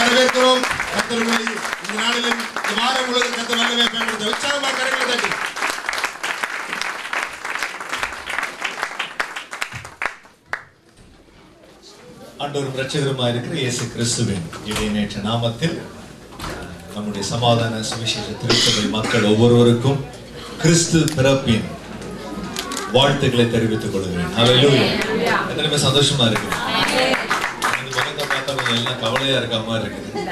வரவேற்கிறோம். கத்தருமை இந்த நாளிலும் இந்த வாரம் முழுவதும் கர்த்தர் வல்லமே பயன்படுத்த உற்சாகமாக கரங்களை தட்டி. ஆண்டவரும் ரட்சகருமா இருக்கிற இயேசு கிறிஸ்துவின் இடைநேற்ற நாமத்தில் நம்முடைய சமாதான சுவிசேஷ திருச்சபை மக்கள் ஒவ்வொருவருக்கும் கிறிஸ்து பிறப்பின் வாழ்த்துக்களை தெரிவித்துக் கொள்கிறேன். ஹalleluya எத்தனை சந்தோஷமா இருக்கு முகத்தை எல்லாம் கவலையா இருக்க மாதிரி இருக்குது.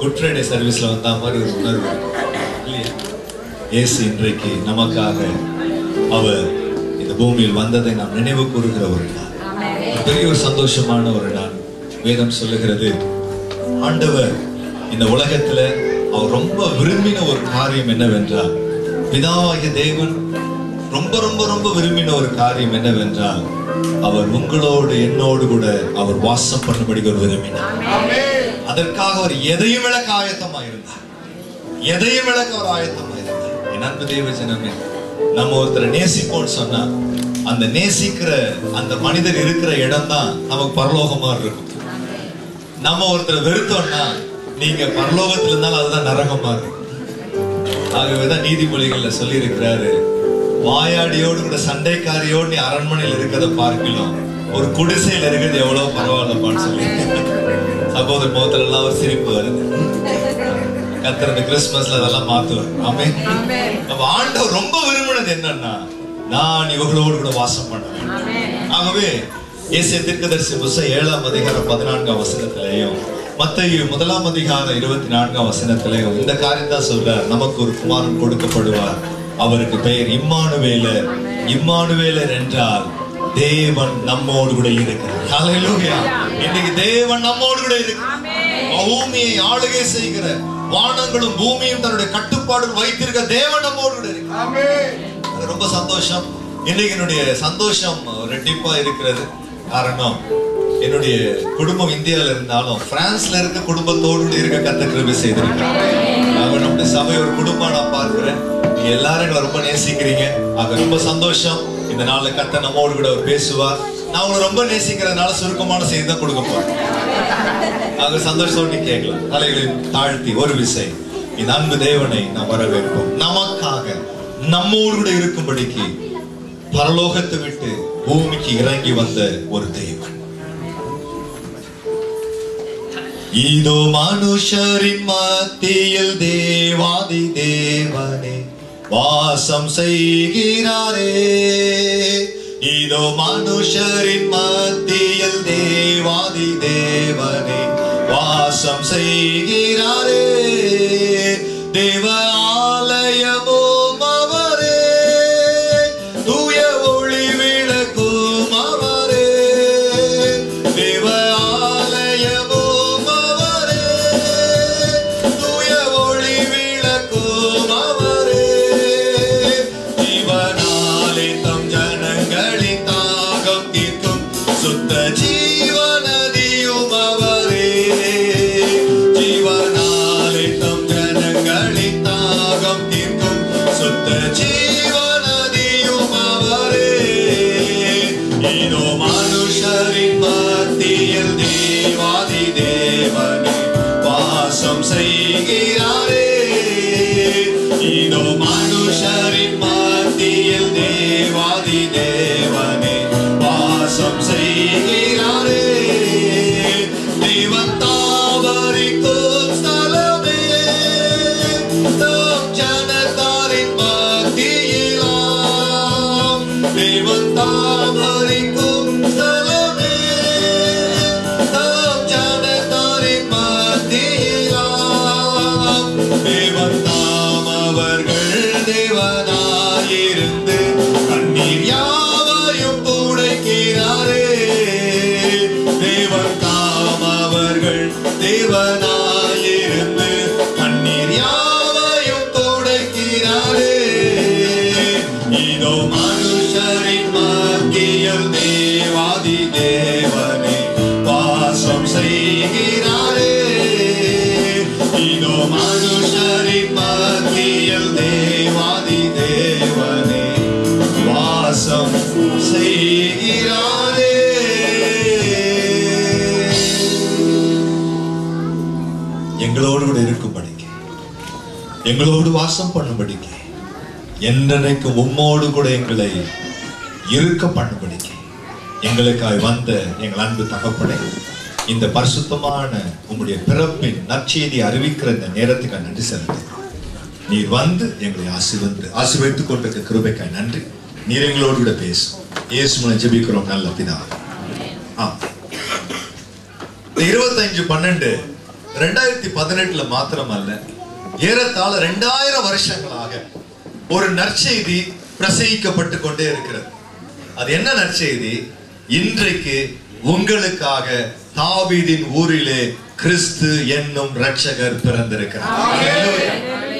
குட் ஃப்ரைடே சர்வீஸ்ல வந்த மாதிரி ஒரு உணர்வு இல்லையா? இயேசு இன்றைக்கு நமக்காக அவர் இந்த பூமியில் வந்ததை நாம் நினைவு கூறுகிற ஒரு நாள். ஒரு பெரிய ஒரு சந்தோஷமான ஒரு நாள். வேதம் சொல்லுகிறது ஆண்டவர் இந்த உலகத்துல அவர் ரொம்ப விரும்பின ஒரு காரியம் என்னவென்றால் பிதாவாகிய தேவன் ரொம்ப ரொம்ப ரொம்ப விரும்பின ஒரு காரியம் என்னவென்றால் அவர் உங்களோடு என்னோடு கூட அவர் வாசம் பண்ணும்படி ஒரு விரும்பினார். அதற்காக அவர் எதையும் இழக்க ஆயத்தமா இருந்தார் எதையும் இழக்க அவர் ஆயத்தமா இருந்தார் என் அன்பு தேவ ஜனமே நம்ம ஒருத்தரை நேசிப்போம்னு சொன்னா அந்த நேசிக்கிற அந்த மனிதர் இருக்கிற இடம் தான் நமக்கு பரலோகமா இருக்கும். நம்ம ஒருத்தரை வெறுத்தோம்னா நீங்க பரலோகத்துல இருந்தாலும் அதுதான் நரகமா இருக்கும். ஆகவேதான் நீதிமொழிகள்ல சொல்லி இருக்கிறாரு வாயாடியோடு கூட சண்டைக்காரியோடு நீ அரண்மனையில் இருக்கிறத பார்க்கலாம் ஒரு குடிசையில் இருக்கிறது எவ்வளவு பரவாயில்லப்பான்னு சொல்லி. சகோதர முகத்துல எல்லாம் ஒரு சிரிப்பு வருது. கத்தர் இந்த கிறிஸ்துமஸ்ல அதெல்லாம் மாத்துவார் ஆமே நம்ம ஆண்டவர் ரொம்ப விரும்பினது என்னன்னா நான் இவர்களோடு கூட வாசம் பண்ணுவேன் ஆகவே இயேசு தீர்க்கதரிசி புஸ்தகம் ஏழாம் அதிகாரம் பதினான்காம் வசனத்திலேயும் மத்தேயு முதலாம் அதிகாரம் இருபத்தி நான்காம் வசனத்திலேயும் இந்த காரியம் தான் சொல்றார். நமக்கு ஒரு குமாரன் கொடுக்கப்படுவார். அவருக்கு பெயர் இம்மானுவேலர் இம்மானுவேலர் என்றால் தேவன் நம்மோடு கூட இருக்கிறார். இன்னைக்கு தேவன் நம்மோடு கூட இருக்கிறார். பூமியை ஆளுகை செய்கிற வானங்களும் பூமியும் தன்னுடைய கட்டுப்பாடு வைத்திருக்க தேவன் நம்மோடு கூட இருக்கிறார். ரொம்ப சந்தோஷம். இன்னைக்கு என்னுடைய சந்தோஷம் ரெட்டிப்பா இருக்கிறது. காரணம் என்னுடைய குடும்பம் இந்தியாவில் இருந்தாலும் பிரான்ஸ்ல இருக்க குடும்பத்தோடு இருக்க கத்த கிருபி செய்திருக்கேன் ஆக நம்முடைய சபை ஒரு குடும்பம் நான் பார்க்கிறேன். நீங்க எல்லாரும் எங்களை ரொம்ப நேசிக்கிறீங்க. அது ரொம்ப சந்தோஷம். இந்த நாள்ல கத்த நம்மோடு கூட அவர் பேசுவார். நான் உங்களை ரொம்ப நேசிக்கிறதுனால சுருக்கமான செய்தி தான் கொடுக்க போறேன். அது சந்தோஷத்தோடு நீ கேட்கலாம். தலைகளை தாழ்த்தி ஒரு விசை. இந்த அன்பு தேவனை நாம் வரவேற்போம். நமக்காக நம்மோடு கூட இருக்கும்படிக்கு பரலோகத்தை விட்டு பூமிக்கு இறங்கி வந்த ஒரு தெய்வன் இதோ மனுஷரின் மத்தியில் தேவாதி தேவனே. வாசம் செய்கிறாரே. இதோ மனுஷரின் மத்தியில் தேவாதி தேவனே வாசம் செய்கிறாரே. தேவ ஆலயமோ எங்களோடு கூட இருக்கும்படிக்கு. எங்களோடு வாசம் பண்ணும்படிக்கு. என்றென்னைக்கும் உம்மோடு கூட எங்களை இருக்க பண்ணும்படிக்கு. எங்களுக்காய் வந்த எங்கள் அன்பு தகப்பனை இந்த பரிசுத்தமான உங்களுடைய பிறப்பின் நற்செய்தி அறிவிக்கிற இந்த நேரத்துக்கு நன்றி செலுத்துகிறோம் நீர் வந்து எங்களை ஆசீர்வந்து ஆசீர்வதித்துக் கொண்டிருக்க கிருபைக்காய் நன்றி. நீர் எங்களோடு கூட பேசும் இயேசு மூலம் ஜெபிக்கிறோம். நல்ல பிதா. ஆ இருபத்தஞ்சு பன்னெண்டு ரெண்டாயிரத்தி பதினெட்டுல மாத்திரமல்ல. ஏறத்தாழ ரெண்டாயிரம் வருஷங்களாக ஒரு நற்செய்தி பிரசங்கிக்கப்பட்டு கொண்டே இருக்கிறது. அது என்ன நற்செய்தி? இன்றைக்கு உங்களுக்காக தாவீதின் ஊரிலே கிறிஸ்து என்னும் ரட்சகர் பிறந்திருக்கிறார்.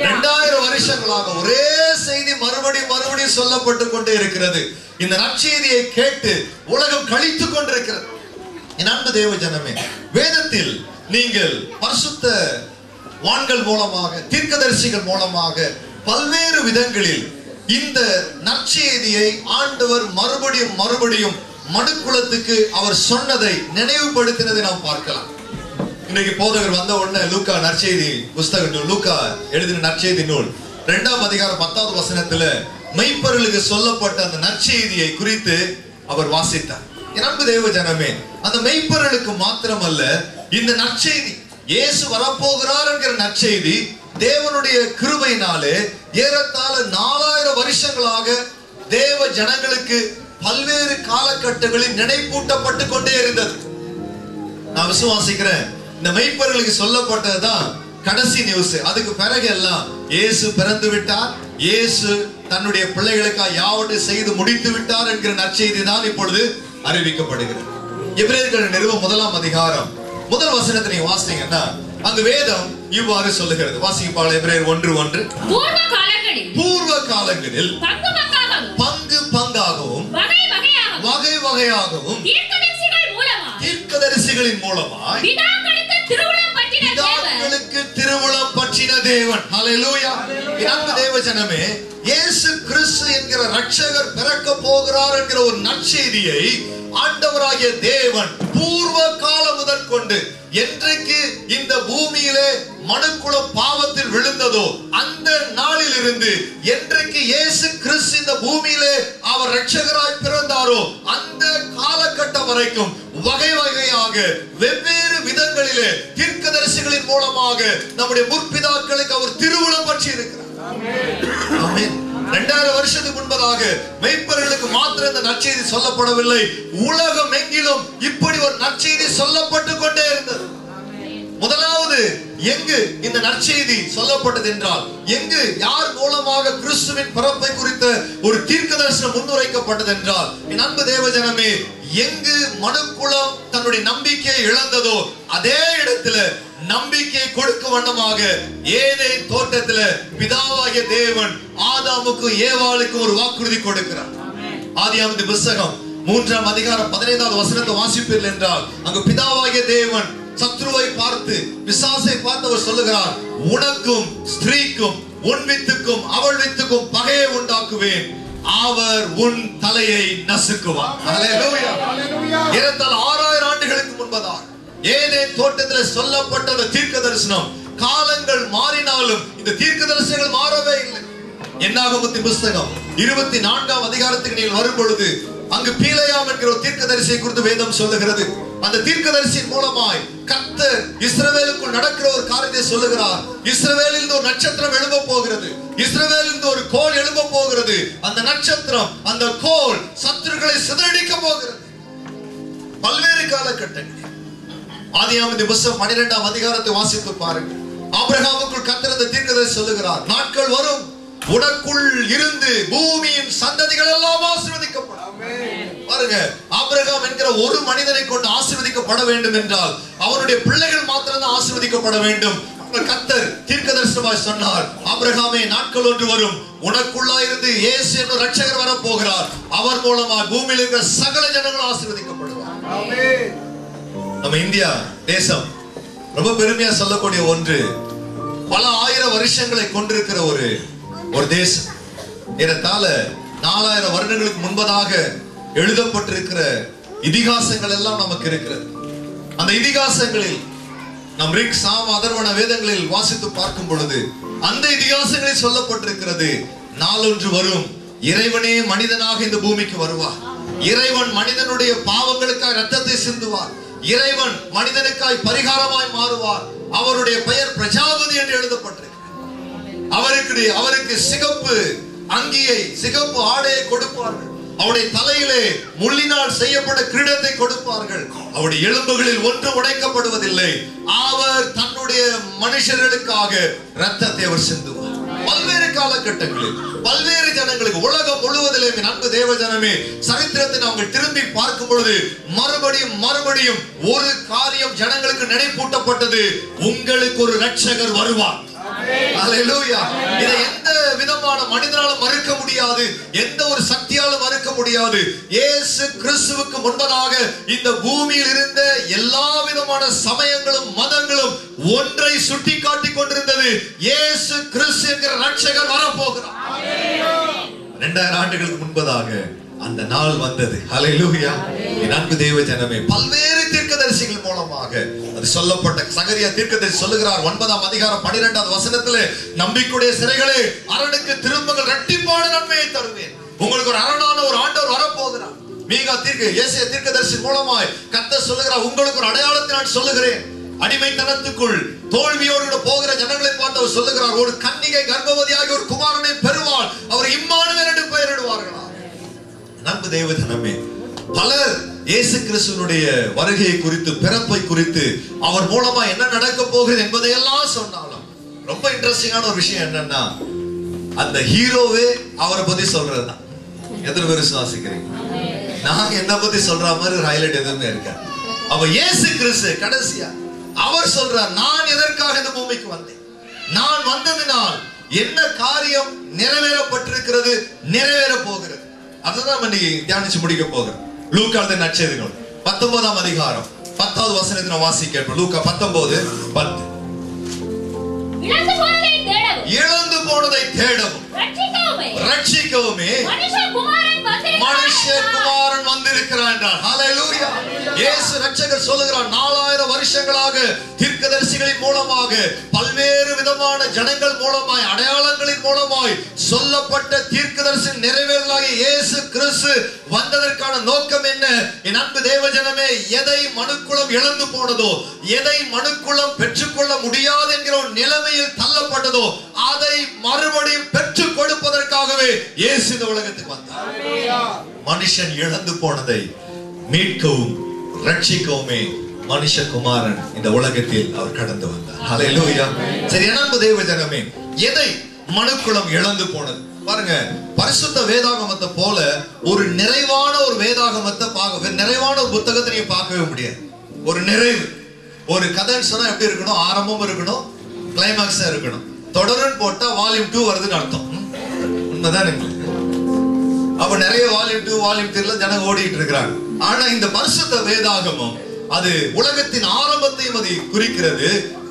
ரெண்டாயிரம் வருஷங்களாக ஒரே செய்தி மறுபடியும் மறுபடியும் சொல்லப்பட்டு கொண்டே இருக்கிறது. இந்த நற்செய்தியை கேட்டு உலகம் கழித்துக் கொண்டிருக்கிறது. என் அன்பு தேவ ஜனமே வேதத்தில் நீங்கள் பரிசுத்த வான்கள் மூலமாக தீர்க்கதரிசிகள் மூலமாக பல்வேறு விதங்களில் இந்த நற்செய்தியை ஆண்டவர் மறுபடியும் மறுபடியும் மனுக்குலத்துக்கு அவர் சொன்னதை நினைவுபடுத்தினதை நாம் பார்க்கலாம். இன்னைக்கு போதகர் வந்த உடனே லூக்கா நற்செய்தி புஸ்தக நூல் லூக்கா எழுதின நற்செய்தி நூல். இரண்டாம் அதிகாரம் பத்தாவது வசனத்துல மெய்ப்பொருளுக்கு சொல்லப்பட்ட அந்த நற்செய்தியை குறித்து அவர் வாசித்தார். என் அன்பு தேவ ஜனமே அந்த மெய்ப்பொருளுக்கு மாத்திரமல்ல இந்த நற்செய்தி. இயேசு வரப்போகிறார் என்கிற நற்செய்தி தேவனுடைய கிருபையினாலே ஏறத்தாழ நாலாயிரம் வருஷங்களாக தேவ ஜனங்களுக்கு பல்வேறு காலகட்டங்களில் நினைப்பூட்டப்பட்டு கொண்டே இருந்தது. நான் விசுவாசிக்கிறேன் இந்த மெய்ப்பர்களுக்கு சொல்லப்பட்டதுதான் கடைசி நியூஸ். அதுக்கு பிறகு எல்லாம் இயேசு பிறந்து விட்டார். இயேசு தன்னுடைய பிள்ளைகளுக்காக யாவற்றை செய்து முடித்து விட்டார் என்கிற நற்செய்தி தான் இப்பொழுது அறிவிக்கப்படுகிறது. எபிரேயர்கள் நிறுவ முதலாம் அதிகாரம் முதல் வசனத்தை நீங்க வாசித்தீங்கன்னா அங்கு வேதம் இவ்வாறு சொல்லுகிறது. வாசிப்பாள் எபிரேயர் ஒன்று ஒன்று. பூர்வ காலங்களில் பங்கு பங்காகவும் பங்கு பங்காகவும் வகை வகையாகவும் தீர்க்கதரிசிகளின் மூலமாய் பிதாக்களுக்கு திருவுளம் பற்றின தேவன். ஹalleluya அன்பு தேவ ஜனமே இயேசு கிறிஸ்து என்கிற ரட்சகர் பிறக்க போகிறார் என்கிற ஒரு நற்செய்தியை ஆண்டவராகிய தேவன் பூர்வ காலம் முதற்கொண்டு என்றைக்கு இந்த பூமியிலே மனுக்குலம் பாவத்தில் விழுந்ததோ அந்த நாளில் இருந்து என்றைக்கு இயேசு கிறிஸ்து இந்த பூமியிலே அவர் ரட்சகராய் பிறந்தாரோ அந்த காலகட்டம் வரைக்கும் வகை வகையாக வெவ்வேறு விதங்களிலே தீர்க்கதரிசிகளின் மூலமாக நம்முடைய முற்பிதாக்களுக்கு அவர் திருவுளம் பற்றி இருக்கிறார் ஆமென். இரண்டாயிரம் வருஷத்துக்கு முன்பதாக மெய்ப்பர்களுக்கு மாத்திரம் இந்த நற்செய்தி சொல்லப்படவில்லை. உலகம் எங்கிலும் இப்படி ஒரு நற்செய்தி சொல்லப்பட்டு கொண்டே இருந்தது. முதலாவது எங்கு இந்த நற்செய்தி சொல்லப்பட்டது என்றால் எங்கு யார் மூலமாக கிறிஸ்துவின் பிறப்பை குறித்த ஒரு தீர்க்க தரிசனம் முன்னுரைக்கப்பட்டது என்றால் என் அன்பு தேவஜனமே எங்கு மனுக்குளம் தன்னுடைய நம்பிக்கையை இழந்ததோ அதே இடத்துல நம்பிக்கை கொடுக்க வண்ணமாக ஏதே தோட்டத்துல பிதாவாகிய தேவன் ஆதாமுக்கும் ஏவாளுக்கும் ஒரு வாக்குறுதி கொடுக்கிறார். ஆதியாமத்து புஸ்தகம் மூன்றாம் அதிகாரம் பதினைந்தாவது வசனத்தை வாசிப்பீர்கள் என்றால் அங்கு பிதாவாகிய தேவன் சத்ருவை பார்த்து பிசாசை பார்த்து அவர் சொல்லுகிறார் உனக்கும் ஸ்திரீக்கும் உன் வித்துக்கும் அவள் வித்துக்கும் பகையை உண்டாக்குவேன். அவர் உன் தலையை நசுக்குவார். ஆறாயிரம் ஆண்டுகளுக்கு முன்பதாக. ஏதே தோட்டத்தில் சொல்லப்பட்ட அந்த தீர்க்க தரிசனம். காலங்கள் மாறினாலும் இந்த தீர்க்க தரிசனங்கள் மாறவே இல்லை. என்னாகமத்தி புஸ்தகம் இருபத்தி நான்காம் அதிகாரத்துக்கு நீங்கள் வரும் பொழுது அங்கு பீலையாம் என்கிற ஒரு தீர்க்கதரிசியை குறித்து வேதம் சொல்லுகிறது. அந்த தீர்க்க தரிசியின் மூலமாய் கத்து இஸ்ரவேலுக்குள் நடக்கிற ஒரு காரியத்தை சொல்லுகிறார். இஸ்ரவேலில் ஒரு நட்சத்திரம் எழும்ப போகிறது. இஸ்ரவேலில் ஒரு கோல் எழும்ப போகிறது. அந்த நட்சத்திரம் அந்த கோல் சத்துருக்களை சிதறடிக்க போகிறது. பல்வேறு காலகட்டங்களில். ஆதியாமதி புஸ்தகம் பன்னிரெண்டாம் அதிகாரத்தை வாசித்து பாருங்கள். ஆபிரகாமுக்குள் கத்திரந்த தீர்க்கதை சொல்லுகிறார் நாட்கள் வரும் உனக்குள் இருந்து பூமியின் சந்ததிகள் எல்லாம் ஆசீர்வதிக்கப்படும். பாருங்க ஆபிரகாம் என்கிற ஒரு மனிதனை கொண்டு ஆசீர்வதிக்கப்பட வேண்டும் என்றால் அவனுடைய பிள்ளைகள் மாத்திரம்தான் ஆசீர்வதிக்கப்பட வேண்டும். அவர் கத்தர் தீர்க்கதரிசனமாய் சொன்னார் ஆபிரகாமே நாட்கள் ஒன்று வரும் உனக்குள்ளா இருந்து இயேசு என்னும் ரட்சகர் வர போகிறார் அவர் மூலமா பூமியில் இருக்கிற சகல ஜனங்களும் ஆசீர்வதிக்கப்படுவார் நம்ம இந்தியா தேசம் ரொம்ப பெருமையா சொல்லக்கூடிய ஒன்று பல ஆயிரம் வருஷங்களை கொண்டிருக்கிற ஒரு ஒரு தேசம். ஏறத்தாழ நாலாயிரம் வருடங்களுக்கு முன்பதாக எழுதப்பட்டிருக்கிற இதிகாசங்கள் எல்லாம் நமக்கு இருக்கிறது. அந்த இதிகாசங்களில் நம் ரிக் சாம் அதர்வன வேதங்களில் வாசித்து பார்க்கும் பொழுது அந்த இதிகாசங்களில் சொல்லப்பட்டிருக்கிறது நாளொன்று வரும் இறைவனே மனிதனாக இந்த பூமிக்கு வருவார். இறைவன் மனிதனுடைய பாவங்களுக்காக ரத்தத்தை சிந்துவார். இறைவன் மனிதனுக்காய் பரிகாரமாய் மாறுவார். அவருடைய பெயர் பிரஜாபதி என்று எழுதப்பட்டிருக்கிறது. அவருக்கு அவருக்கு சிகப்பு அங்கியை சிகப்பு ஆடையை கொடுப்பார்கள். அவருடைய தலையிலே முள்ளினால் செய்யப்பட்ட கிரீடத்தை கொடுப்பார்கள். அவருடைய எலும்புகளில் ஒன்று உடைக்கப்படுவதில்லை. அவர் தன்னுடைய மனுஷர்களுக்காக ரத்தத்தை அவர் சிந்து பல்வேறு காலகட்டங்களில் பல்வேறு ஜனங்களுக்கு உலகம் முழுவதிலே என் அன்பு தேவ ஜனமே சரித்திரத்தை நாங்கள் திரும்பி பார்க்கும் பொழுது மறுபடியும் மறுபடியும் ஒரு காரியம் ஜனங்களுக்கு நினைப்பூட்டப்பட்டது. உங்களுக்கு ஒரு ரட்சகர் வருவார். இதை எந்த விதமான மனிதனாலும் மறுக்க முடியாது. எந்த ஒரு சக்தியாலும் மறுக்க முடியாது. இயேசு கிறிஸ்துவுக்கு முன்பதாக இந்த பூமியில் இருந்த எல்லா விதமான சமயங்களும் மதங்களும் ஒன்றை சுட்டி காட்டி கொண்டிருந்தது. இயேசு கிறிஸ்து என்கிற ரட்சகர் வரப்போகிறார். இரண்டாயிரம் ஆண்டுகளுக்கு முன்பதாக அந்த நாள் வந்தது. என் அன்பு தேவ ஜனமே பல்வேறு தீர்க்கதரிசிகள் மூலமாக அது சொல்லப்பட்ட சகரியா தீர்க்கதரிசி சொல்லுகிறார் ஒன்பதாம் அதிகாரம் பன்னிரெண்டாவது வசனத்திலே நம்பிக்கையுடைய சிறைகளே அரணுக்கு திரும்பங்கள் இரட்டிப்பான நன்மையை தருவேன். உங்களுக்கு ஒரு அரணான ஒரு ஆண்டவர் வரப்போகிறார். மீகா தீர்க்க ஏசிய தீர்க்கதரிசி மூலமாய் கர்த்தர் சொல்லுகிறார் உங்களுக்கு ஒரு அடையாளத்தை நான் சொல்லுகிறேன். அடிமைத்தனத்துக்குள் தோல்வியோடு போகிற ஜனங்களை பார்த்து அவர் சொல்லுகிறார் ஒரு கன்னிகை கர்ப்பவதியாகி ஒரு குமாரனை பெறுவாள் அவர் இம்மானுவேல் என்று பெயரிடுவார்களா? நண்பு தேவதனமே பலர் இயேசு கிறிஸ்துவனுடைய வருகையை குறித்து பிறப்பை குறித்து அவர் மூலமா என்ன நடக்க போகுது என்பதையெல்லாம் சொன்னாலும் ரொம்ப இன்ட்ரெஸ்டிங்கான ஒரு விஷயம் என்னன்னா அந்த ஹீரோவே அவரை பத்தி சொல்றதுதான். எதிர் விசுவாசிக்கிறீங்க? நான் என்ன பத்தி சொல்ற மாதிரி ஒரு ஹைலைட் எதுவுமே இருக்காது. அவ இயேசு கிறிஸ்து கடைசியா அவர் சொல்றார் நான் எதற்காக இந்த பூமிக்கு வந்தேன்? நான் வந்ததினால் என்ன காரியம் நிறைவேறப்பட்டிருக்கிறது நிறைவேற போகிறது? அதுதான் நம்ம இன்னைக்கு தியானிச்சு முடிக்க போகிறோம். லூக்காவது நட்சத்திரம் பத்தொன்பதாம் அதிகாரம் பத்தாவது வசனத்தை நான் வாசிக்க கேட்போம் லூக்கா பத்தொன்பது பத்து இழந்து போனதை தேடவும். ரட்சிக்கவுமே. மனுஷகுமாரன் வந்திருக்கிறார் என்றார். ஹalleluya இயேசு ரட்சகர் சொல்லுகிறார் நாலாயிரம் வருஷங்களாக தீர்க்கதரிசிகளின் மூலமாக பல்வேறு விதமான ஜனங்கள் மூலமாய் அடையாளங்களின் மூலமாய் சொல்லப்பட்ட தீர்க்கதரிசி நிறைவேறலாக இயேசு கிறிஸ்து வந்ததற்கான நோக்கம் என்ன? என் அன்பு தேவஜனமே எதை மனுக்குளம் இழந்து போனதோ எதை மனுக்குளம் பெற்றுக்கொள்ள முடியாது என்கிற ஒரு நிலைமையில் தள்ளப்பட்டதோ அதை மறுபடியும் பெற்றுக் கொடுப்பதற்காகவே இயேசு இந்த உலகத்துக்கு வந்தார். மனுஷன் இழந்து போனதை மீட்கவும் ரட்சிக்கவுமே மனுஷகுமாரன் இந்த உலகத்தில் அவர் கடந்து வந்தார். ஹalleluya சரி அன்பு தேவ ஜனமே எதை மனுக்குளம் இழந்து போனது? பாருங்க பரிசுத்த வேதாகமத்தை போல ஒரு நிறைவான ஒரு வேதாகமத்தை பார்க்க நிறைவான ஒரு புத்தகத்தை நீங்க பார்க்கவே முடியாது. ஒரு நிறைவு. ஒரு கதைன்னு சொன்னா எப்படி இருக்கணும்? ஆரம்பம் இருக்கணும் கிளைமாக்ஸா இருக்கணும். தொடருன்னு போட்டா வால்யூம் டூ வருதுன்னு அர்த்தம். உண்மைதான் எங்களுக்கு அப்ப நிறைய வால்யூம் டூ வால்யூம் த்ரீல ஜனங்க ஓடிட்டு இருக்கிறாங்க. ஆனா இந்த பரிசுத்த வேதாகமம் அது உலகத்தின் ஆரம்பத்தையும் அது குறிக்கிறது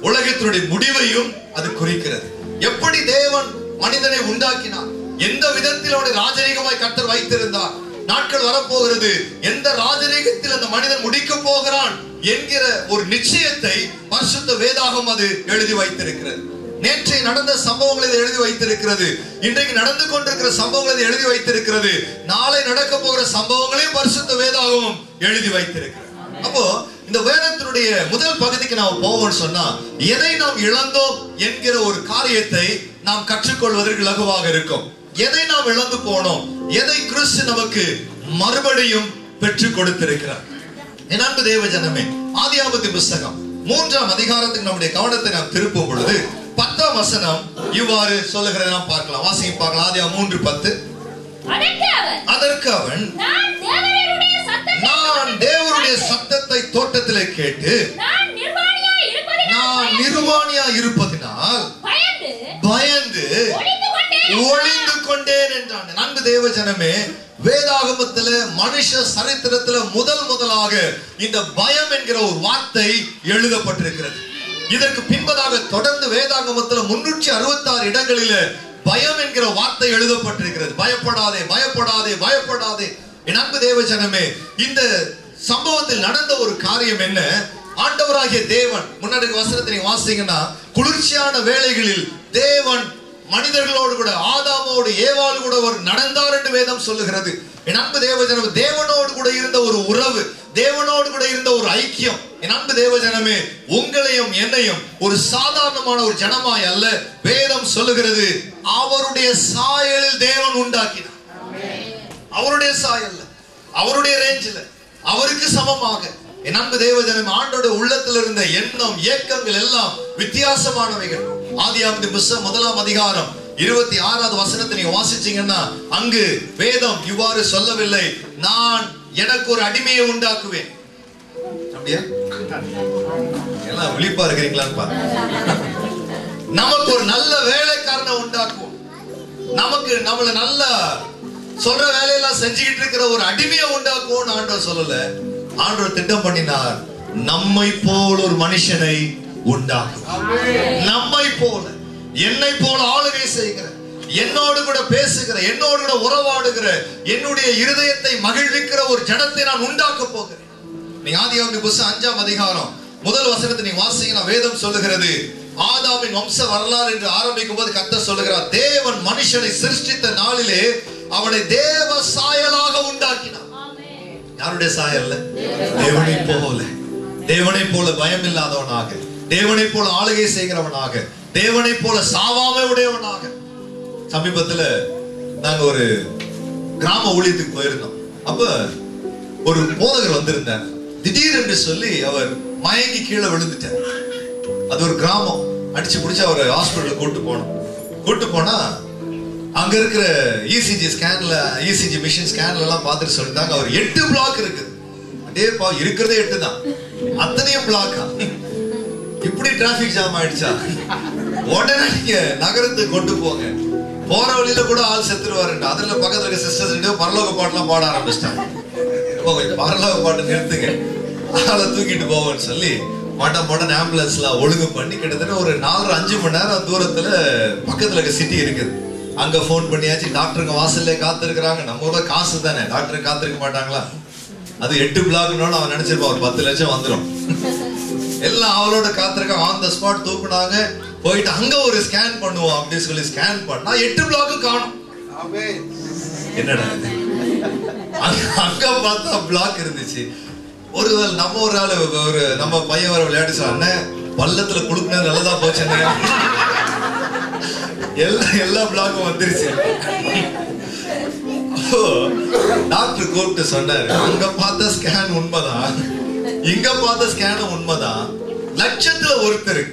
உலகத்தினுடைய முடிவையும் அது குறிக்கிறது. எப்படி தேவன் மனிதனை உண்டாக்கினார்? எந்த விதத்தில் அவனை ராஜரீகமாய் கர்த்தர் வைத்திருந்தார்? நாட்கள் வரப்போகிறது. எந்த ராஜரீகத்தில் அந்த மனிதன் முடிக்க போகிறான் என்கிற ஒரு நிச்சயத்தை பரிசுத்த வேதாகம் அது எழுதி வைத்திருக்கிறது. நேற்றை நடந்த சம்பவங்களை எழுதி வைத்திருக்கிறது. இன்றைக்கு நடந்து கொண்டிருக்கிற சம்பவங்களை எழுதி வைத்திருக்கிறது. நாளை நடக்க போகிற சம்பவங்களையும் பரிசுத்த வேதாகவும் எழுதி வைத்திருக்கிறது. அப்போ இந்த வேதத்தினுடைய முதல் பகுதிக்கு நாம் போவோம்னு சொன்னா எதை நாம் இழந்தோம் என்கிற ஒரு காரியத்தை நாம் கற்றுக்கொள்வதற்கு இலகுவாக இருக்கும். எதை நாம் இழந்து போனோம் எதை கிறிஸ்து நமக்கு மறுபடியும் பெற்றுக் கொடுத்திருக்கிறார். என் அன்பு தேவ ஜனமே ஆதியாபத்தி புஸ்தகம் மூன்றாம் அதிகாரத்துக்கு நம்முடைய கவனத்தை நாம் திருப்பும் பொழுது பத்தாம் வசனம் இவ்வாறு சொல்லுகிறதை நாம் பார்க்கலாம். வாசிங்க பார்க்கலாம். ஆதியா மூன்று பத்து. அதற்கு அவன் நான் தேவனுடைய சத்தத்தை தோட்டத்திலே கேட்டு நான் நிர்வாணியா இருப்பதினால் பயந்து ஒளிந்து கொண்டேன் என்றான். நன்கு தேவ ஜனமே வேதாகமத்துல மனுஷ சரித்திரத்துல முதல் முதலாக இந்த பயம் என்கிற ஒரு வார்த்தை எழுதப்பட்டிருக்கிறது. இதற்கு பின்பதாக தொடர்ந்து வேதாகமத்துல முன்னூற்றி அறுபத்தி ஆறு இடங்களில பயம் என்கிற வார்த்தை எழுதப்பட்டிருக்கிறது. பயப்படாதே பயப்படாதே பயப்படாதே. என் அன்பு ஜனமே இந்த சம்பவத்தில் நடந்த ஒரு காரியம் என்ன? ஆண்டவராகிய தேவன் முன்னாடி இருக்க வசனத்தை நீங்க வாசிங்கன்னா குளிர்ச்சியான வேலைகளில் தேவன் மனிதர்களோடு கூட ஆதாமோடு ஏவாளு கூட ஒரு நடந்தார் என்று வேதம் சொல்லுகிறது. என் அன்பு தேவஜனம் தேவனோடு கூட இருந்த ஒரு உறவு தேவனோடு கூட இருந்த ஒரு ஐக்கியம். என் அன்பு தேவஜனமே உங்களையும் என்னையும் ஒரு சாதாரணமான ஒரு ஜனமாய் அல்ல வேதம் சொல்லுகிறது அவருடைய சாயலில் தேவன் உண்டாக்கினார். அவருடைய சாயல்ல அவருடைய ரேஞ்சில் அவருக்கு சமமாக. என் அன்பு தேவஜனம் ஆண்டோட உள்ளத்தில் இருந்த எண்ணம் ஏக்கங்கள் எல்லாம் வித்தியாசமானவைகள். ஆதியாமதி புஸ்தகம் முதலாம் அதிகாரம் இருபத்தி ஆறாவது வசனத்தை நீங்க வாசிச்சீங்கன்னா அங்கு வேதம் இவ்வாறு சொல்லவில்லை. நான் எனக்கு ஒரு அடிமையை உண்டாக்குவேன். அப்படியா? எல்லாம் விழிப்பா இருக்கிறீங்களான்னு பாருங்க. நமக்கு ஒரு நல்ல வேலைக்காரனை உண்டாக்குவோம். நமக்கு நம்மள நல்ல சொல்ற வேலையெல்லாம் செஞ்சுக்கிட்டு இருக்கிற ஒரு அடிமையை உண்டாக்குவோம் ஆண்டவர் சொல்லல. ஆண்டவர் திட்டம் பண்ணினார் நம்மை போல் ஒரு மனுஷனை உண்டாக்குவார் நம்மை போல. என்னை போல ஆளுகை செய்கிற என்னோடு கூட பேசுகிற என்னோடு கூட உறவாடுகிற என்னுடைய இருதயத்தை மகிழ்விக்கிற ஒரு ஜனத்தை நான் உண்டாக்க போகிறேன். நீ ஆதியாவது புஸ்தகம் அஞ்சாம் அதிகாரம் முதல் வசனத்தை நீ வாசிங்கன்னா வேதம் சொல்லுகிறது ஆதாமின் வம்ச வரலாறு என்று ஆரம்பிக்கும் போது கத்த சொல்லுகிறார் தேவன் மனுஷனை சிருஷ்டித்த நாளிலே அவனை தேவ சாயலாக உண்டாக்கினார். யாருடைய சாயல்ல தேவனை போல. தேவனை போல பயம் இல்லாதவனாக தேவனை போல ஆளுகை செய்கிறவனாக தேவனை போல சாவாம உடையவனாக. சமீபத்துல நாங்க ஒரு கிராம ஊழியத்துக்கு போயிருந்தோம். அப்ப ஒரு போதகர் வந்திருந்தார். திடீரென்று சொல்லி அவர் மயங்கி கீழே விழுந்துட்டார். அது ஒரு கிராமம். அடிச்சு பிடிச்சு அவரை ஹாஸ்பிட்டலுக்கு கூட்டு போனோம். கூட்டு போனா அங்க இருக்கிற இசிஜி ஸ்கேன்ல இசிஜி மிஷின் ஸ்கேன்ல எல்லாம் பார்த்துட்டு சொல்லிட்டாங்க. அவர் எட்டு பிளாக் இருக்குது. அதே பா இருக்கிறதே எட்டு தான் அத்தனையும் பிளாக்கா இப்படி டிராபிக் ஜாம் ஆயிடுச்சா? உடனே நீங்க நகரத்துக்கு கொண்டு போங்க. போற வழியில கூட ஆள் செத்துருவாருண்டு அதுல பக்கத்துல இருக்க சிஸ்டர்ஸ் ரெண்டு பரலோக பாட்டுலாம் பாட ஆரம்பிச்சிட்டாங்க. பரலோக பாட்டு நிறுத்துங்க. ஆளை தூக்கிட்டு போவோம்னு சொல்லி மட்டம் மொட்டன் ஆம்புலன்ஸ்ல ஒழுங்கு பண்ணி கிட்டத்தட்ட ஒரு நாலு அஞ்சு மணி நேரம் தூரத்துல பக்கத்துல இருக்க சிட்டி இருக்குது. அங்க ஃபோன் பண்ணியாச்சு. டாக்டருங்க வாசல்ல காத்திருக்கிறாங்க. நம்ம ஊர்ல காசு தானே. டாக்டர் காத்திருக்க மாட்டாங்களா? அது எட்டு பிளாக்னோட அவன் நினைச்சிருப்பான். ஒரு பத்து லட்சம் வந்துடும் எல்லாம் அவளோட காத்திருக்க ஆன் த ஸ்பாட் தூக்குனாங்க. போயிட்டு அங்க ஒரு ஸ்கேன் பண்ணுவோம் அப்படின்னு சொல்லி ஸ்கேன் பண்ணா எட்டு பிளாக்கு காணும். என்னடா இது? அங்க- பார்த்தா பிளாக் இருந்துச்சு. ஒரு நம்ம ஒரு ஆள் ஒரு நம்ம பையன் வர விளையாட்டு சொன்ன பள்ளத்துல குடுக்குனது நல்லதா போச்சுன்னு எல்லா எல்லா பிளாக்கும் வந்துருச்சு. டாக்டர் கூப்பிட்டு சொன்னாரு அங்க பார்த்த ஸ்கேன் உண்மைதான். இங்க பார்த்த ஸ்கேனும் உண்மைதான். லட்சத்துல ஒருத்தர்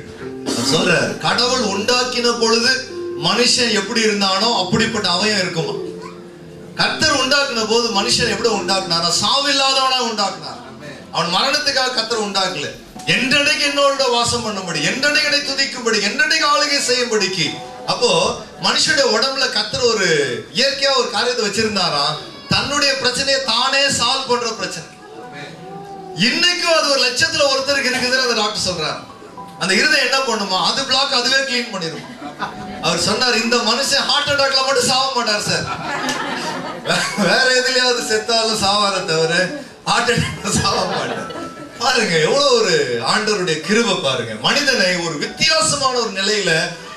சொல்றாரு கடவுள் உண்டாக்கின பொழுது மனுஷன் எப்படி இருந்தானோ அப்படிப்பட்ட அவயம் இருக்குமா? கத்தர் உண்டாக்குன போது மனுஷன் எப்படி உண்டாக்குனாரா? சாவில்லாதவனா உண்டாக்குனார்? அவன் மரணத்துக்காக கத்தர் உண்டாக்கல. என்றடைக்கு என்னோட வாசம் பண்ணும்படி என்றடைக்கு என்னை துதிக்கும்படி என்றடைக்கு ஆளுகை செய்யும்படிக்கு அப்போ மனுஷனுடைய உடம்புல கத்தர் ஒரு இயற்கையா ஒரு காரியத்தை வச்சிருந்தாரா? தன்னுடைய பிரச்சனையை தானே சால்வ் பண்ற பிரச்சனை. இன்னைக்கும் அது ஒரு லட்சத்துல ஒருத்தருக்கு இருக்குதுன்னு அந்த டாக்டர் சொல்றாரு. அந்த இருதயம் என்ன பண்ணுமா? அது பிளாக் அதுவே கிளீன் பண்ணிடும் அவர் சொன்னார் இந்த மனுஷன் ஹார்ட் அட்டாக்ல மட்டும் சாவ மாட்டார் சார் வேற எதுலயாவது செத்தாலும் சாவார தவிர ஹார்ட் அட்டாக் சாவ மாட்டார். பாருங்க எவ்வளவு ஒரு ஆண்டவருடைய கிருவை பாருங்க. மனிதனை ஒரு வித்தியாசமான ஒரு நிலையில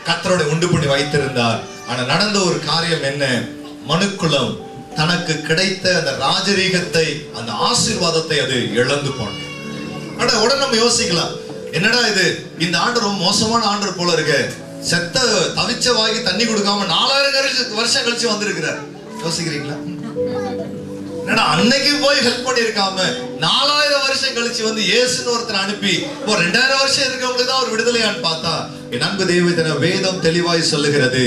கத்தரோட உண்டு பண்ணி வைத்திருந்தார். ஆனா நடந்த ஒரு காரியம் என்ன? மனுக்குளம் தனக்கு கிடைத்த அந்த ராஜரீகத்தை அந்த ஆசீர்வாதத்தை அது இழந்து போன ஆனா உடனே நம்ம யோசிக்கலாம். என்னடா இது? இந்த ஆண்டு ரொம்ப மோசமான ஆண்டு போல இருக்கு. செத்த தவிச்ச வாங்கி தண்ணி கொடுக்காம நாலாயிரம் வருஷம் கழிச்சு வந்திருக்கிறார். யோசிக்கிறீங்களா? என்னடா அன்னைக்கு போய் ஹெல்ப் பண்ணிருக்காம நாலாயிரம் வருஷம் கழிச்சு வந்து இயேசுன்னு ஒருத்தர் அனுப்பி இப்போ ரெண்டாயிரம் வருஷம் இருக்கவங்களுக்கு தான் ஒரு விடுதலையான்னு பார்த்தா என் அன்பு தெய்வத்தின வேதம் தெளிவாய் சொல்லுகிறது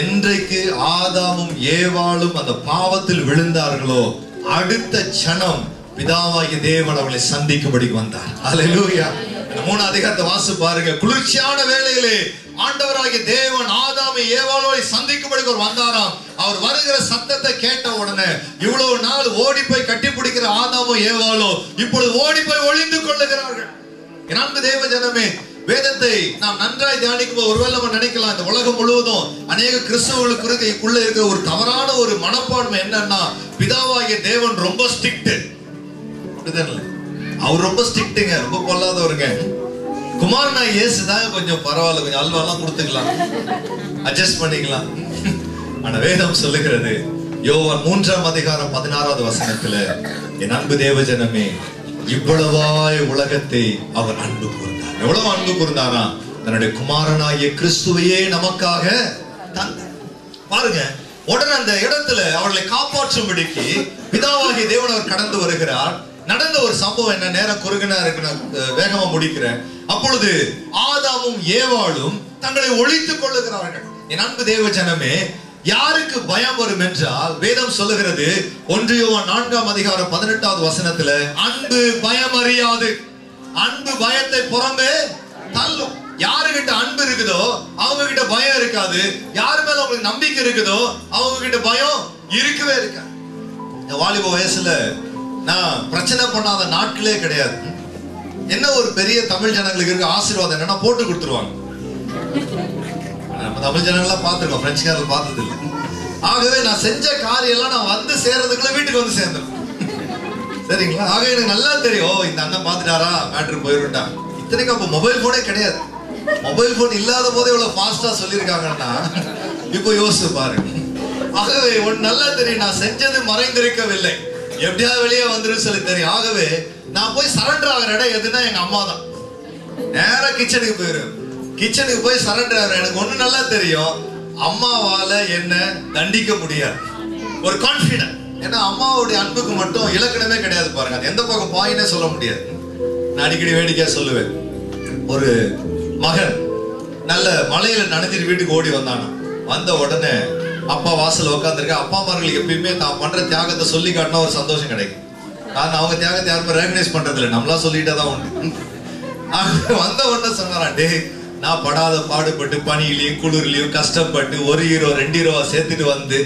என்றைக்கு ஆதாமும் ஏவாளும் அந்த பாவத்தில் விழுந்தார்களோ அடுத்த க்ஷணம் பிதாவாகிய தேவன் அவளை சந்திக்கும்படி வந்தார். அல்லேலூயா மூணு அதிகாரத்தை வாசு பாருங்க. குளிர்ச்சியான வேலையிலே ஆண்டவராகிய தேவன் ஆதாமை ஏவாளோட சந்திக்கும்படி ஒரு வந்தாராம். அவர் வருகிற சத்தத்தை கேட்ட உடனே இவ்வளவு நாள் ஓடி போய் கட்டி பிடிக்கிற ஆதாமோ ஏவாளோ இப்பொழுது ஓடி போய் ஒளிந்து கொள்ளுகிறார்கள். என் தேவ ஜனமே வேதத்தை நாம் நன்றாய் தியானிக்கும் போது ஒருவேளை நம்ம நினைக்கலாம் இந்த உலகம் முழுவதும் அநேக கிறிஸ்தவர்களுக்கு இருக்க இருக்கிற ஒரு தவறான ஒரு மனப்பான்மை என்னன்னா பிதாவாகிய தேவன் ரொம்ப ஸ்ட்ரிக்ட் அப்படிதான் அவர் ரொம்ப ஸ்ட்ரிக்ட்டுங்க ரொம்ப பொல்லாதவருங்க. குமாரனா இயேசு தான் கொஞ்சம் பரவாயில்ல கொஞ்சம் அல்வாலாம் கொடுத்துக்கலாம். அட்ஜஸ்ட் பண்ணிக்கலாம். ஆனா வேதம் சொல்லுகிறது யோவான் மூன்றாம் அதிகாரம் பதினாறாவது வசனத்துல என் அன்பு தேவஜனமே இவ்வளவாய் உலகத்தை அவர் அன்பு கூர்ந்தார். எவ்வளவு அன்பு கூர்ந்தாரா? தன்னுடைய குமாரனாகிய கிறிஸ்துவையே நமக்காக பாருங்க உடனே அந்த இடத்துல அவர்களை காப்பாற்றும்படிக்கு பிதாவாகிய தேவன் அவர் கடந்து வருகிறார். நடந்த ஒரு சம்பவம் என்ன? நேரம் குறுகினா இருக்கு நான் வேகமா முடிக்கிறேன். அப்பொழுது ஆதாமும் ஏவாளும் தங்களை ஒழித்துக் கொள்ளுகிறார்கள். என் அன்பு தேவ ஜனமே யாருக்கு பயம் வரும் என்றால் வேதம் சொல்லுகிறது ஒன்றியோவான் நான்காம் அதிகாரம் பதினெட்டாவது வசனத்துல அன்பு பயம் அறியாது அன்பு பயத்தை புறம்பே தள்ளும். யாருகிட்ட அன்பு இருக்குதோ அவங்க கிட்ட பயம் இருக்காது. யாரு மேல உங்களுக்கு நம்பிக்கை இருக்குதோ அவங்க கிட்ட பயம் இருக்கவே இருக்காது. இந்த வாலிப வயசுல நான் பிரச்சனை பண்ணாத நாட்களே கிடையாது. என்ன ஒரு பெரிய தமிழ் ஜனங்களுக்கு இருக்க ஆசீர்வாதம் என்னன்னா போட்டு கொடுத்துருவாங்க. நம்ம தமிழ் ஜனங்கள்லாம் பார்த்துருக்கோம் பிரெஞ்சுக்காரில் பார்த்தது இல்லை ஆகவே நான் செஞ்ச காரியம் எல்லாம் நான் வந்து சேர்றதுக்குள்ள வீட்டுக்கு வந்து சேர்ந்துடும் சரிங்களா? ஆக எனக்கு நல்லா தெரியும் ஓ, இந்த அண்ணன் பார்த்துட்டாரா? மேட்ரு போயிருட்டா? இத்தனைக்கும் அப்போ மொபைல் போனே கிடையாது. மொபைல் போன் இல்லாத போதே இவ்வளவு ஃபாஸ்டா சொல்லியிருக்காங்கன்னா இப்போ யோசிச்சு பாருங்க. ஆகவே ஒன்று நல்லா தெரியும் நான் செஞ்சது மறைந்திருக்கவில்லை. எப்படியாவது வெளியே வந்துரும் சொல்லி தெரியும். ஆகவே நான் போய் சரண்டர் ஆகிற இடம் எதுனா எங்க அம்மா தான். நேராக கிச்சனுக்கு போயிரும் கிச்சனுக்கு போய் சரண்டர் ஆகிற எனக்கு ஒண்ணு நல்லா தெரியும். அம்மாவால என்ன தண்டிக்க முடியாது. ஒரு கான்பிடன்ட் ஏன்னா அம்மாவுடைய அன்புக்கு மட்டும் இலக்கணமே கிடையாது பாருங்க. அது எந்த பக்கம் பாயினே சொல்ல முடியாது. நான் அடிக்கடி வேடிக்கையா சொல்லுவேன். ஒரு மகன் நல்ல மலையில நனைஞ்சிட்டு வீட்டுக்கு ஓடி வந்தானா வந்த உடனே அப்பா வாசல் உட்காந்துருக்க அப்பா அம்மார்களுக்கு எப்பயுமே தான் பண்ற தியாகத்தை சொல்லி காட்டினா ஒரு சந்தோஷம் கிடைக்கும். ஆனால் அவங்க தியாகத்தை யாருமே ரெகனைஸ் பண்றது இல்லை நம்மளா சொல்லிட்டே தான் உண்டு. வந்த உடனே சொன்னாரா டேய் நான் படாத பாடுபட்டு பனியிலையும் குளிர்லையும் கஷ்டப்பட்டு ஒரு ஹீரோ ரெண்டு ஹீரோவா சேர்த்துட்டு வந்து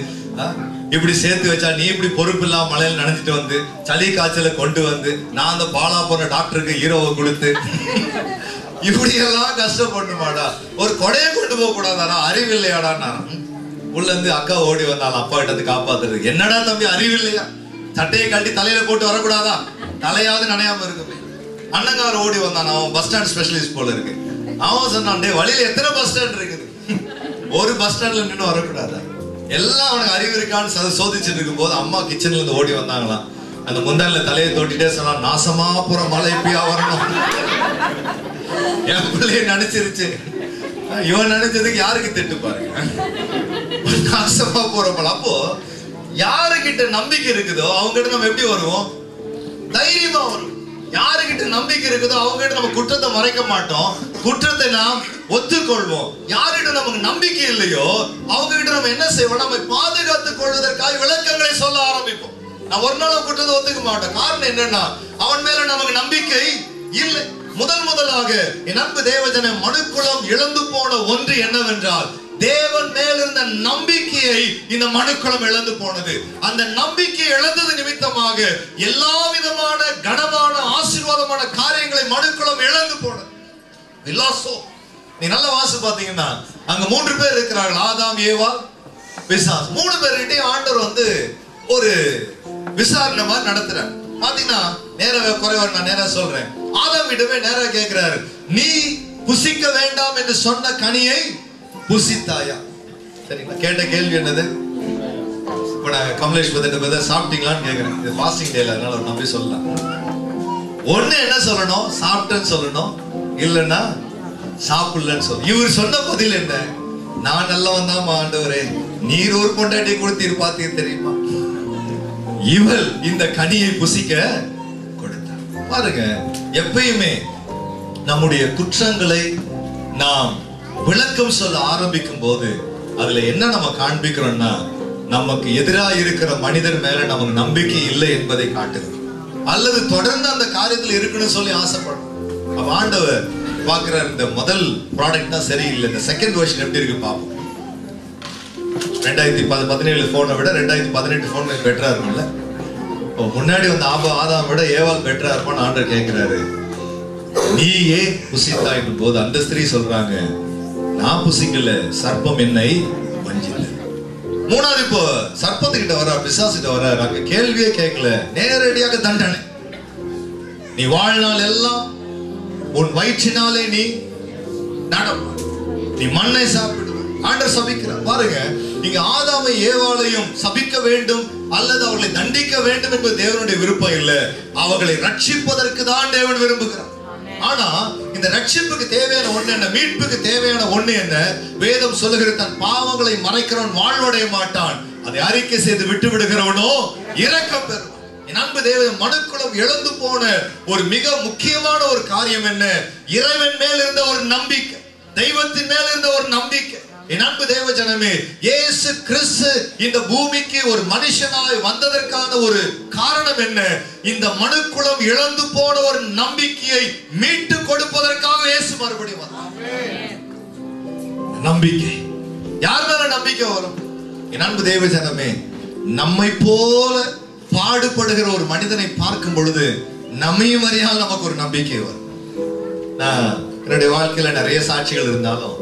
இப்படி சேர்த்து வச்சா நீ இப்படி பொறுப்பு இல்லாம மலையில நனைஞ்சிட்டு வந்து சளி காய்ச்சலை கொண்டு வந்து நான் அந்த பாலா போன டாக்டருக்கு ஹீரோவை கொடுத்து இப்படி எல்லாம் கஷ்டப்படணுமாடா? ஒரு கொடையை கொண்டு போக கூடாதானா அறிவு இல்லையாடா உள்ள இருந்து அக்கா ஓடி வந்தாலும் அப்பா கிட்ட இருந்து காப்பாத்துறது. என்னடா தம்பி அறிவு இல்லையா சட்டையை கட்டி தலையில போட்டு வரக்கூடாதா? தலையாவது நனையாம இருக்குமே அண்ணங்கார ஓடி வந்தான். அவன் பஸ் ஸ்டாண்ட் ஸ்பெஷலிஸ்ட் போல இருக்கு. அவன் சொன்னான் டே வழியில எத்தனை பஸ் ஸ்டாண்ட் இருக்குது? ஒரு பஸ் ஸ்டாண்ட்ல நின்று வரக்கூடாதா? எல்லாம் அவனுக்கு அறிவு இருக்கான்னு சோதிச்சுட்டு இருக்கும் இருக்கும்போது அம்மா கிச்சன்ல இருந்து ஓடி வந்தாங்களாம். அந்த முந்தானில தலையை தொட்டிட்டே சொன்னா நாசமா போற மழை எப்பயா வரணும். என் பிள்ளைய நினைச்சிருச்சு இவன் நினைச்சதுக்கு யாருக்கு திட்டு பாருங்க? நாசமா போற அப்போ யாருக்கிட்ட நம்பிக்கை இருக்குதோ அவங்க கிட்ட நம்ம எப்படி வருவோம்? தைரியமா வரும் யாருக்கிட்ட நம்பிக்கை இருக்குதோ அவங்க கிட்ட நம்ம குற்றத்தை மறைக்க மாட்டோம். குற்றத்தை நாம் ஒத்துக்கொள்வோம். யாருக்கிட்ட நமக்கு நம்பிக்கை இல்லையோ அவங்க கிட்ட நம்ம என்ன செய்வோம்? நம்ம பாதுகாத்துக் கொள்வதற்காக விளக்கங்களை சொல்ல ஆரம்பிப்போம். நான் ஒரு நாளும் குற்றத்தை ஒத்துக்க மாட்டேன். காரணம் என்னன்னா அவன் மேல நமக்கு நம்பிக்கை இல்லை. முதல் முதலாக என் அன்பு தேவஜன மனுக்குளம் இழந்து போன ஒன்று என்னவென்றால் தேவன் மேல் இருந்த நம்பிக்கையை இந்த மனுக்களம் இழந்து போனது. அந்த நம்பிக்கை இழந்தது நிமித்தமாக எல்லா விதமான கனமான ஆசீர்வாதமான காரியங்களை மனுக்களம் இழந்து போனது. விலாசோ நீ நல்ல வாசு பாத்தீங்கன்னா அங்க மூன்று பேர் இருக்கிறார்கள். ஆதாம் ஏவா விசாஸ் மூணு பேர்கிட்டயும் ஆண்டவர் வந்து ஒரு விசாரணை மாதிரி நடத்துறார். பாத்தீங்கன்னா நேர குறைவா நான் நேரா சொல்றேன். ஆதாம் கிட்ட நேரா கேட்கிறாரு நீ புசிக்க வேண்டாம் என்று சொன்ன கனியை புசித்தாயா? சரிங்களா கேட்ட கேள்வி என்னது? இப்ப நான் கமலேஷ் பத்திட்ட பத்தி சாப்பிட்டீங்களான்னு கேக்குறேன். இது ஃபாஸ்டிங் டேல அதனால ஒரு நம்பி சொல்லலாம். ஒண்ணு என்ன சொல்லணும்? சாப்பிட்டேன்னு சொல்லணும். இல்லைன்னா சாப்பிடலன்னு சொல்லணும். இவர் சொன்ன பதில் என்ன? நான் நல்லவன் தான் ஆண்டவரே. நீர் ஒரு பொண்டாட்டி கொடுத்தீர் பார்த்தீர் தெரியுமா? இவள் இந்த கனியை புசிக்க கொடுத்தார் பாருங்க எப்பயுமே நம்முடைய குற்றங்களை நாம் விளக்கம் சொல்ல ஆரம்பிக்கும் போது அதுல என்ன நம்ம காண்பிக்கிறோம்னா நமக்கு எதிராக இருக்கிற மனிதர் மேல நமக்கு நம்பிக்கை இல்லை என்பதை காட்டுது. அல்லது தொடர்ந்து அந்த காரியத்தில் இருக்குன்னு சொல்லி ஆசைப்படும். அப்ப ஆண்டவர் பார்க்கிற இந்த முதல் ப்ராடக்ட் தான் சரியில்லை. இந்த செகண்ட் வெர்ஷன் எப்படி இருக்கு பார்ப்போம் ரெண்டாயிரத்தி பத பதினேழு போனை விட ரெண்டாயிரத்தி பதினெட்டு போன் பெட்டரா இருக்கும்ல இப்போ முன்னாடி வந்து ஆபா ஆதாம் விட ஏவா பெட்டரா இருப்பான்னு ஆண்டர் கேட்கிறாரு நீயே புசித்தாய் போது அந்த ஸ்திரீ சொல்றாங்க நான் புசிக்கல சர்ப்பம் என்னை வஞ்சில மூணாவது இப்போ சர்ப்பத்துக்கிட்ட வர பிசாசுகிட்ட வர நாங்க கேள்வியே கேட்கல. நேரடியாக தண்டனை. நீ வாழ்நாள் எல்லாம் உன் வயிற்றினாலே நீ நடப்பாய் நீ மண்ணை சாப்பிடுவ ஆண்டர் சபிக்கிற பாருங்க நீங்க ஆதாமை ஏவாளையும் சபிக்க வேண்டும் அல்லது அவர்களை தண்டிக்க வேண்டும் என்பது தேவனுடைய விருப்பம் இல்லை. அவர்களை ரட்சிப்பதற்கு தான் தேவன் விரும்புகிறார். ஆனா இந்த ரட்சிப்புக்கு தேவையான ஒண்ணு என்ன? மீட்புக்கு தேவையான ஒண்ணு என்ன? வேதம் சொல்லுகிற தன் பாவங்களை மறைக்கிறவன் வாழ்வடைய மாட்டான். அதை அறிக்கை செய்து விட்டு விடுகிறவனோ இரக்கம் பெறுவான். என் அன்பு தேவ மனுக்குளம் இழந்து போன ஒரு மிக முக்கியமான ஒரு காரியம் என்ன? இறைவன் மேல் இருந்த ஒரு நம்பிக்கை தெய்வத்தின் மேல் இருந்த ஒரு நம்பிக்கை. என் அன்பு தேவ ஜனமே இயேசு கிறிஸ்து இந்த பூமிக்கு ஒரு மனுஷனாய் வந்ததற்கான ஒரு காரணம் என்ன? இந்த மனுக்குளம் இழந்து போன ஒரு நம்பிக்கையை மீட்டு கொடுப்பதற்காக இயேசு மறுபடியும் வந்தார். நம்பிக்கை. யார் மேல நம்பிக்கை வரும்? என் அன்பு தேவ ஜனமே நம்மை போல பாடுபடுகிற ஒரு மனிதனை பார்க்கும் பொழுது நம்மையும் அறியால் நமக்கு ஒரு நம்பிக்கை வரும். நான் என்னுடைய வாழ்க்கையில நிறைய சாட்சிகள் இருந்தாலும்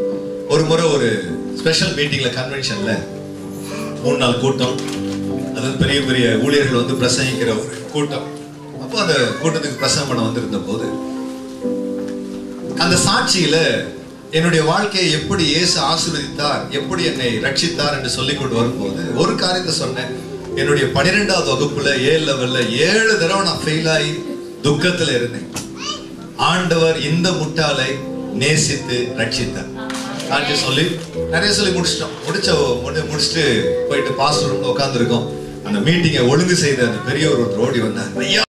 ஒரு முறை ஒரு ஸ்பெஷல் மீட்டிங்ல கன்வென்ஷன்ல மூணு நாள் கூட்டம். அது பெரிய பெரிய ஊழியர்கள் வந்து பிரசங்கிக்கிற ஒரு கூட்டம். அப்போ அந்த கூட்டத்துக்கு பிரசங்கம் பண்ண வந்திருந்த போது அந்த சாட்சியில என்னுடைய வாழ்க்கையை எப்படி இயேசு ஆசீர்வதித்தார் எப்படி என்னை ரட்சித்தார் என்று சொல்லிக் கொண்டு வரும்போது ஒரு காரியத்தை சொன்னேன். என்னுடைய பன்னிரெண்டாவது வகுப்புல ஏழு லெவல்ல ஏழு தடவை நான் ஃபெயில் ஆகி துக்கத்துல இருந்தேன். ஆண்டவர் இந்த முட்டாளை நேசித்து ரட்சித்தார். நன்றி சொல்லி நிறைய சொல்லி முடிச்சிட்டோம். முடிச்ச முடி- முடிச்சுட்டு போயிட்டு பாஸ்டர் ரூம்ல உட்காந்துருக்கோம் அந்த மீட்டிங்கை ஒழுங்கு செய்த அந்த பெரியவர் ஒருத்தர் ஓடி வந்தார். ஐயா!